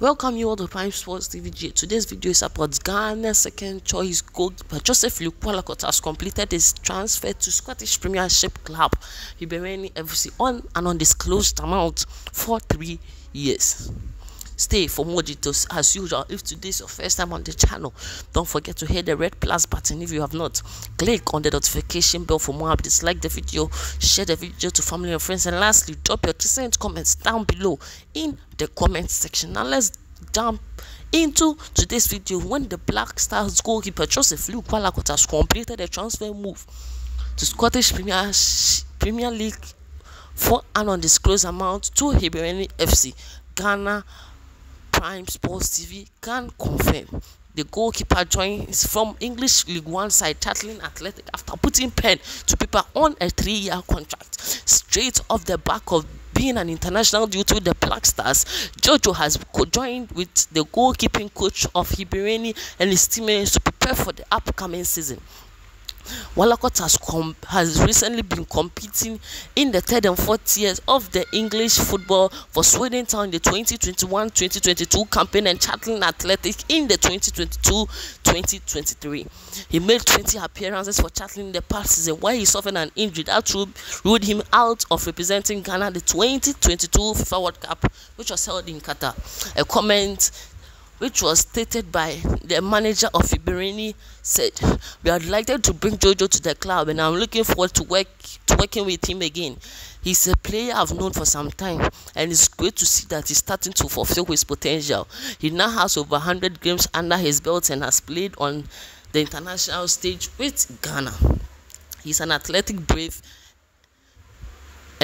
Welcome you all to Prime Sports TVG. Today's video is about Ghana's second choice goalkeeper Joseph Lukwalakot has completed his transfer to Scottish Premiership club Hibernian FC on an undisclosed amount for three years. Stay for more details as usual. If today is your first time on the channel, don't forget to hit the red plus button if you have not. Click on the notification bell for more updates. Like the video, share the video to family and friends, and lastly, drop your decent comments down below in the comment section. Now let's jump into today's video when the Black Stars goalkeeper Joseph Luke Kwalakot has completed a transfer move to Scottish Premier, Premier League for an undisclosed amount to Hibernian FC. Ghana Prime Sports TV can confirm the goalkeeper joins from English League One side Charlton Athletic after putting pen to paper on a three-year contract. Straight off the back of being an international due to the Black Stars, Jojo has joined with the goalkeeping coach of Hibernian and his teammates to prepare for the upcoming season. Walacott has, has recently been competing in the third and fourth tiers of the English football for Swindon Town in the 2021-2022 campaign and Charlton Athletic in the 2022-2023. He made 20 appearances for Charlton in the past season where he suffered an injury that ruled him out of representing Ghana the 2022 FIFA World Cup which was held in Qatar. A comment which was stated by the manager of Ibirini, said, "We are delighted to bring Jojo to the club, and I'm looking forward to work to working with him again. He's a player I've known for some time, and it's great to see that he's starting to fulfill his potential. He now has over 100 games under his belt and has played on the international stage with Ghana. He's an athletic, brave."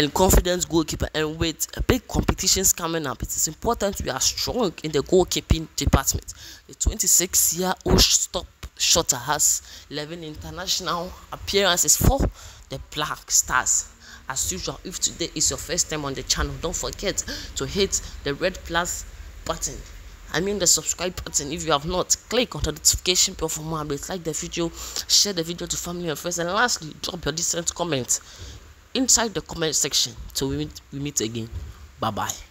And confident goalkeeper. And with big competitions coming up it is important we are strong in the goalkeeping department. The 26 year old stop shotter has 11 international appearances for the black stars. As usual if today is your first time on the channel don't forget to hit the red plus button. I mean the subscribe button. If you have not click on the notification bell for more updates. Like the video share the video to family and friends. And lastly drop your decent comments inside the comment section. So we meet, we meet again. Bye bye